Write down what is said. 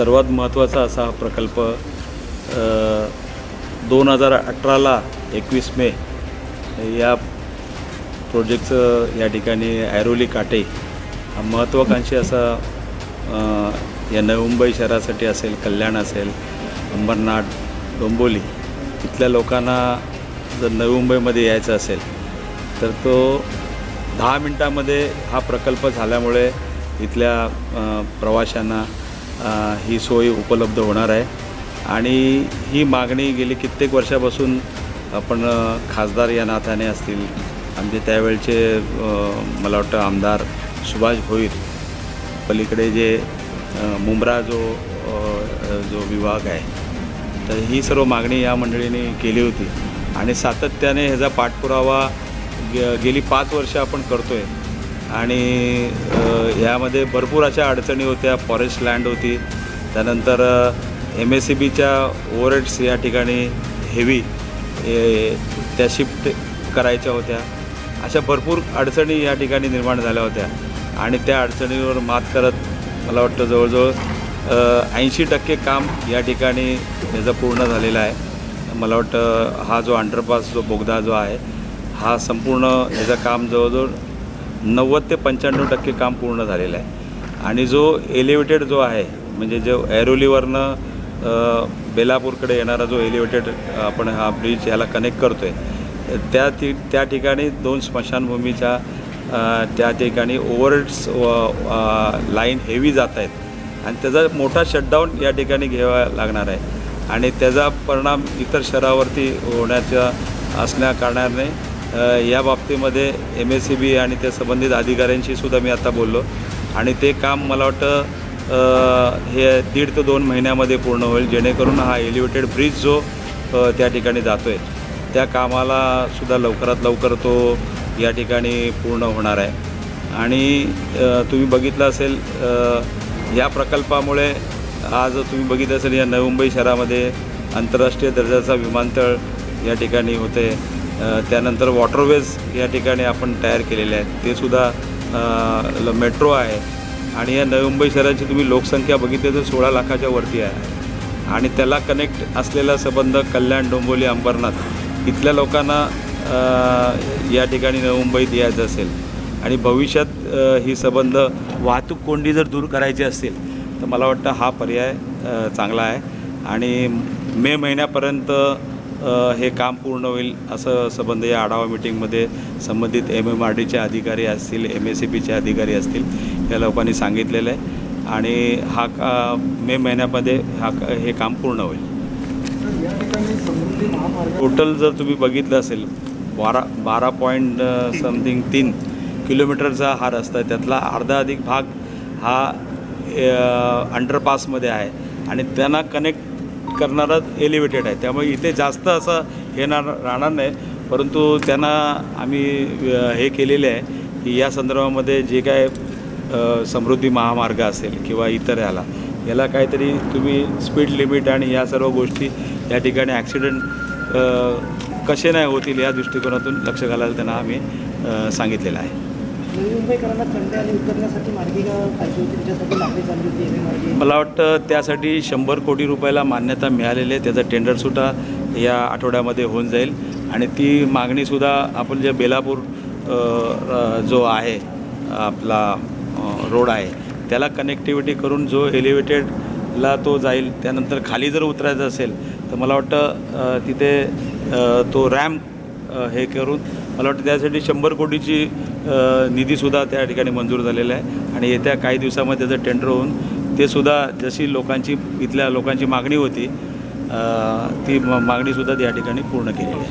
सर्वात महत्त्वाचा असा हा प्रकल्प दोन हजार अठराला एकवीस मे या प्रोजेक्टचं या ठिकाणी ऐरोली काटे हा महत्त्वाकांक्षी असा या नवी मुंबई शहरासाठी असेल कल्याण असेल अंबरनाथ डोंबोली इथल्या लोकांना जर नवी मुंबईमध्ये यायचं असेल तर तो दहा मिनटामध्ये हा प्रकल्प झाल्यामुळे इथल्या प्रवाशांना ही सोय उपलब्ध होणार आहे. आणि ही मागणी गेली कित्येक वर्षापासून आपण खासदार या नात्याने असतील. आमचे त्यावेळचे मला वाटतं आमदार सुभाष भोईर. पलीकडे जे मुंब्रा जो जो विभाग आहे. तर ही सर्व मागणी या मंडळीने केली होती. आणि सातत्याने ह्याचा पाठपुरावा गे गेली पाच वर्ष आपण करतो आहे आणि ह्यामध्ये भरपूर अशा अडचणी होत्या. फॉरेस्ट लँड होती. त्यानंतर एम एस सी बीच्या ओव्हरहेड्स या ठिकाणी हेवी त्या शिफ्ट करायच्या होत्या. अशा भरपूर अडचणी या ठिकाणी निर्माण झाल्या होत्या. आणि त्या अडचणीवर मात करत मला वाटतं जवळजवळ ऐंशी टक्के काम या ठिकाणी याचं पूर्ण झालेलं आहे. मला वाटतं हा जो अंडरपास जो बोगदा जो आहे हा संपूर्ण याचं काम जवळजवळ नव्वद ते पंच्याण्णव टक्के काम पूर्ण झालेलं आहे. आणि जो एलिव्हेटेड जो आहे म्हणजे जो ऐरोलीवरनं बेलापूरकडे येणारा जो एलिव्हेटेड आपण हा ब्रिज याला कनेक्ट करतो आहे त्या ती त्या ठिकाणी दोन स्मशानभूमीच्या त्या ठिकाणी ओव्हरड्स लाईन हेवी जात आहेत. आणि त्याचा मोठा शटडाऊन या ठिकाणी घ्यावा लागणार आहे. आणि त्याचा परिणाम इतर शहरावरती होण्याच्या असल्या कारणाने या बाबतीमध्ये एम एस सी बी आणि त्या संबंधित अधिकाऱ्यांशी सुद्धा मी आता बोललो. आणि ते काम मला वाटतं हे दीड ते दोन महिन्यामध्ये पूर्ण होईल. जेणेकरून हा एलिव्हेटेड ब्रिज जो त्या ठिकाणी जातो आहे त्या कामाला सुद्धा लवकरात लवकर तो या ठिकाणी पूर्ण होणार आहे. आणि तुम्ही बघितलं असेल या प्रकल्पामुळे आज तुम्ही बघितलं असेल या नवी मुंबई शहरामध्ये आंतरराष्ट्रीय दर्जाचा विमानतळ या ठिकाणी होते. त्यानंतर वॉटरवेज या ठिकाणी आपण तयार केलेले आहेत. ते सुद्धा मेट्रो आहे. आणि या नवी मुंबई शहराची तुम्ही लोकसंख्या बघितली तर सोळा लाखाच्या वरती आहे. आणि त्याला कनेक्ट असलेला संबंध कल्याण डोंबोली अंबरनाथ इथल्या लोकांना या ठिकाणी नवी मुंबईत यायचं असेल. आणि भविष्यात ही संबंध वाहतूक कोंडी जर दूर करायची असेल तर मला वाटतं हा पर्याय चांगला आहे. आणि मे महिन्यापर्यंत हे काम पूर्ण होईल असं संबंध या आढावा मिटिंगमध्ये संबंधित एम एम आर डीचे अधिकारी असतील एम एस सी बीचे अधिकारी असतील या लोकांनी सांगितलेलं आहे. आणि हा का मे महिन्यामध्ये हा हे काम पूर्ण होईल. टोटल जर तुम्ही बघितलं असेल बारा बारा पॉईंट समथिंग तीन किलोमीटरचा हा रस्ता आहे. त्यातला अर्धा अधिक भाग हा अंडरपासमध्ये आहे. आणि त्यांना कनेक्ट करणारा एलिव्हेटेड आहे. त्यामुळे इथे जास्त असं हे ना राहणार नाही परंतु त्यांना आम्ही हे केलेले आहे की या संदर्भामध्ये जे काय समृद्धी महामार्ग असेल किंवा इतर ह्याला याला काहीतरी तुम्ही स्पीड लिमिट आणि या सर्व गोष्टी या ठिकाणी ॲक्सिडेंट कसे नाही होतील या दृष्टिकोनातून लक्ष घालायला त्यांना आम्ही सांगितलेलं आहे. मुंबईकरांना चढण्या आणि उतरण्यासाठी मार्गिका पाहिजे होती? त्याच्यासाठी चालली होती मला वाटतं त्यासाठी शंभर कोटी रुपयाला मान्यता मिळालेली आहे. त्याचा टेंडरसुद्धा या आठवड्यामध्ये होऊन जाईल. आणि ती मागणीसुद्धा आपण जे बेलापूर जो आहे आपला रोड आहे त्याला कनेक्टिव्हिटी करून जो एलिव्हेटेडला तो जाईल त्यानंतर खाली जर उतरायचं असेल तर मला वाटतं तिथे तो रॅम्प हे करून मला वाटतं त्यासाठी शंभर कोटीची निधीसुद्धा त्या ठिकाणी मंजूर झालेला आहे. आणि येत्या काही दिवसामध्ये त्याचं टेंडर होऊन ते सुद्धा जशी लोकांची इथल्या लोकांची मागणी होती ती मागणीसुद्धा त्या ठिकाणी पूर्ण केलेली आहे.